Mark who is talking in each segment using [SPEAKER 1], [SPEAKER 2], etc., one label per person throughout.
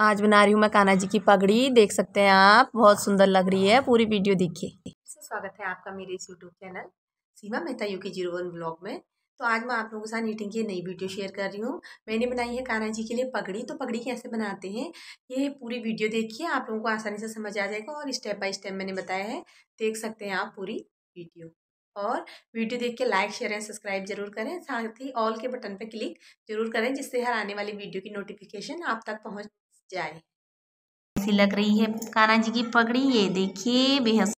[SPEAKER 1] आज बना रही हूँ मैं कान्हा जी की पगड़ी। देख सकते हैं आप, बहुत सुंदर लग रही है। पूरी वीडियो देखिए।
[SPEAKER 2] स्वागत है आपका मेरे इस YouTube channel Seema Mehta U K zero one vlog में। तो आज मैं आप लोगों के साथ नीटिंग की नई वीडियो शेयर कर रही हूँ। मैंने बनाई है कान्हा जी के लिए पगड़ी। तो पगड़ी कैसे बनाते हैं, ये पूरी वीडियो देखिए। आप लोगों को आसानी से समझ आ जाएगा और स्टेप बाय स्टेप मैंने बताया है। देख सकते हैं आप पूरी वीडियो। और वीडियो देख के लाइक शेयर एंड सब्सक्राइब ज़रूर करें। साथ ही ऑल के बटन पर क्लिक ज़रूर करें, जिससे हर आने वाली वीडियो की नोटिफिकेशन आप तक पहुँच जाए।
[SPEAKER 1] ऐसी लग रही है कान्हा जी की पगड़ी ये देखिए बेहद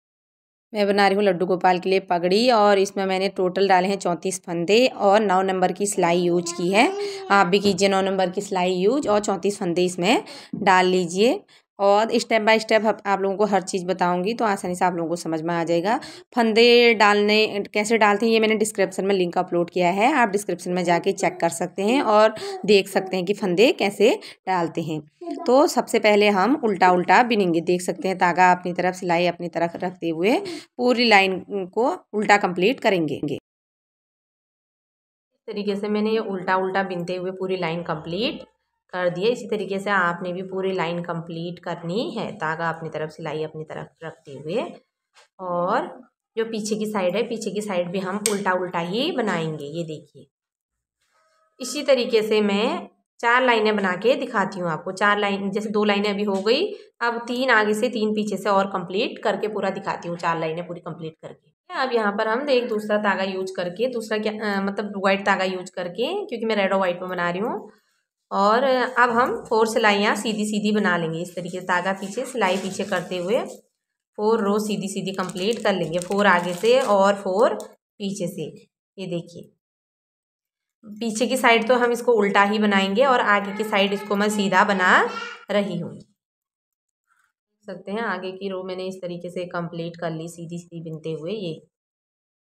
[SPEAKER 2] मैं बना रही हूँ लड्डू गोपाल के लिए पगड़ी और इसमें मैंने टोटल डाले हैं चौंतीस फंदे और नौ नंबर की सिलाई यूज़ की है। आप भी कीजिए नौ नंबर की सिलाई यूज़ और चौंतीस फंदे इसमें डाल लीजिए। और स्टेप बाय स्टेप आप लोगों को हर चीज़ बताऊँगी तो आसानी से आप लोगों को समझ में आ जाएगा। फंदे डालने, कैसे डालते हैं ये मैंने डिस्क्रिप्शन में लिंक अपलोड किया है। आप डिस्क्रिप्शन में जाके चेक कर सकते हैं और देख सकते हैं कि फंदे कैसे डालते हैं। तो सबसे पहले हम उल्टा उल्टा बिनेंगे। देख सकते हैं तागा अपनी तरफ़, सिलाई अपनी तरफ़ रखते हुए पूरी लाइन को उल्टा कंप्लीट करेंगे। इस तरीके से मैंने ये उल्टा उल्टा बिनते हुए पूरी लाइन कंप्लीट कर दिए। इसी तरीके से आपने भी पूरी लाइन कंप्लीट करनी है। तागा अपनी तरफ़, सिलाई अपनी तरफ़ रखते हुए। और जो पीछे की साइड है, पीछे की साइड भी हम उल्टा उल्टा ही बनाएँगे। ये देखिए। इसी तरीके से मैं चार लाइनें बना के दिखाती हूँ आपको। चार लाइन, जैसे दो लाइनें अभी हो गई। अब तीन आगे से तीन पीछे से और कंप्लीट करके पूरा दिखाती हूँ। चार लाइनें पूरी कंप्लीट करके। अब यहाँ पर हम एक दूसरा तागा यूज़ करके, दूसरा क्या मतलब वाइट तागा यूज़ करके, क्योंकि मैं रेड और वाइट में बना रही हूँ। और अब हम फोर सिलाइयाँ सीधी सीधी बना लेंगे। इस तरीके से धागा पीछे, सिलाई पीछे करते हुए फोर रो सीधी सीधी कंप्लीट कर लेंगे। फोर आगे से और फोर पीछे से। ये देखिए। पीछे की साइड तो हम इसको उल्टा ही बनाएँगे और आगे की साइड इसको मैं सीधा बना रही हूँ। सकते हैं, आगे की रो मैंने इस तरीके से कंप्लीट कर ली सीधी सीधी बिनते हुए। ये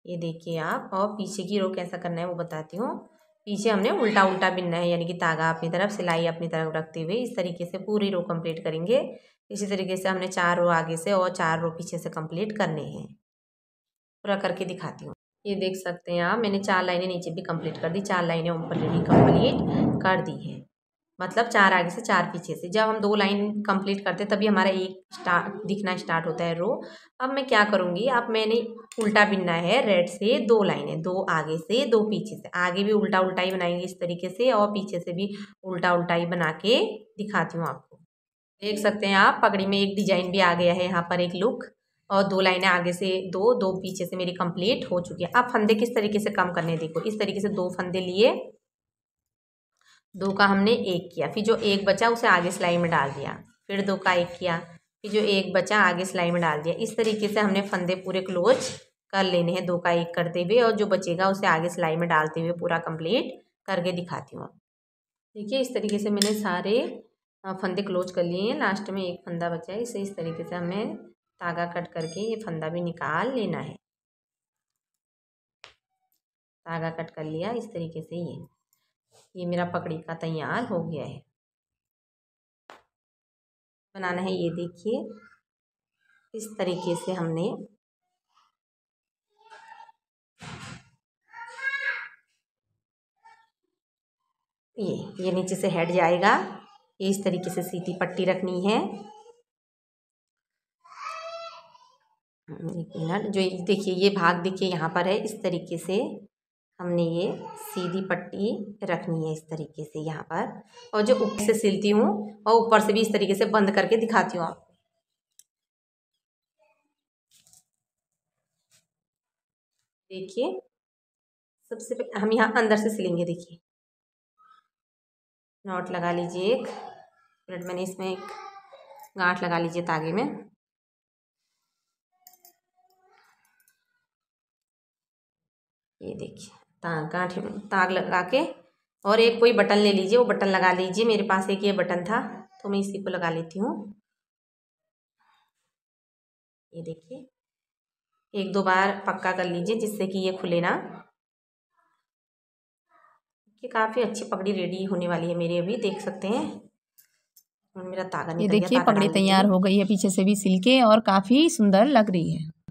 [SPEAKER 2] ये देखिए आप, और पीछे की रो कैसा करना है वो बताती हूँ। पीछे हमने उल्टा उल्टा बिनना है, यानी कि तागा अपनी तरफ़, सिलाई अपनी तरफ़ रखते हुए इस तरीके से पूरी रो कंप्लीट करेंगे। इसी तरीके से हमने चार रो आगे से और चार रो पीछे से कंप्लीट करने हैं। पूरा करके दिखाती हूँ। ये देख सकते हैं आप, मैंने चार लाइनें नीचे भी कंप्लीट कर दी, चार लाइनें ऊपर भी कंप्लीट कर दी है। मतलब चार आगे से चार पीछे से। जब हम दो लाइन कंप्लीट करते तभी हमारा एक स्टार्ट दिखना स्टार्ट होता है रो अब मैं क्या करूँगी? अब मैंने उल्टा बिनना है रेड से दो लाइनें दो आगे से दो पीछे से। आगे भी उल्टा उल्टा ही बनाएँगे इस तरीके से और पीछे से भी उल्टा उल्टा ही बना के दिखाती हूँ आपको। देख सकते हैं आप, पगड़ी में एक डिज़ाइन भी आ गया है यहाँ पर एक लुक और दो लाइनें आगे से दो दो पीछे से मेरी कंप्लीट हो चुकी है। अब फंदे किस तरीके से कम करने देखो, इस तरीके से दो फंदे लिए। दो का हमने एक किया। फिर जो एक बचा उसे आगे सिलाई में डाल दिया। फिर दो का एक किया। फिर जो एक बचा आगे सिलाई में डाल दिया। इस तरीके से हमने फंदे पूरे क्लोज कर लेने हैं। दो का एक करते हुए और जो बचेगा उसे आगे सिलाई में डालते हुए पूरा कंप्लीट करके दिखाती हूँ। देखिए, इस तरीके से मैंने सारे फंदे क्लोज कर लिए हैं। लास्ट में एक फंदा बचा है। इसे इस तरीके से हमें धागा कट करके ये फंदा भी निकाल लेना है। धागा कट कर लिया। इस तरीके से ये। ये मेरा पकड़ी का तैयार हो गया है। बनाना है ये देखिए। इस तरीके से हमने ये ये नीचे से हेड जाएगा। ये इस तरीके से सीधी पट्टी रखनी है। एक मिनट, जो देखिए, ये भाग देखिए यहाँ पर है। इस तरीके से हमने ये सीधी पट्टी रखनी है इस तरीके से यहाँ पर। और जो ऊपर से सिलती हूँ और ऊपर से भी इस तरीके से बंद करके दिखाती हूँ आपको देखिए, सबसे पहले हम यहाँ अंदर से सिलेंगे, देखिए। नॉट लगा लीजिए एक। मिनट मैंने इसमें एक गांठ लगा लीजिए तागे में। ये देखिए। गांठ ताग लगा के और एक कोई बटन ले लीजिए वो बटन लगा लीजिए मेरे पास एक ये बटन था तो मैं इसी को लगा लेती हूँ। ये देखिए एक दो बार पक्का कर लीजिए जिससे कि ये खुले ना। ये काफ़ी अच्छी पगड़ी रेडी होने वाली है मेरी अभी देख सकते हैं। मेरा तागा
[SPEAKER 1] ये देखिए पगड़ी तैयार हो गई है पीछे से भी सिल के और काफ़ी सुंदर लग रही है।